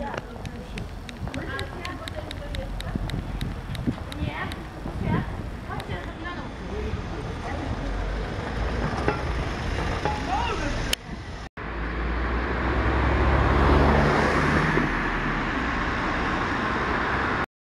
Yeah.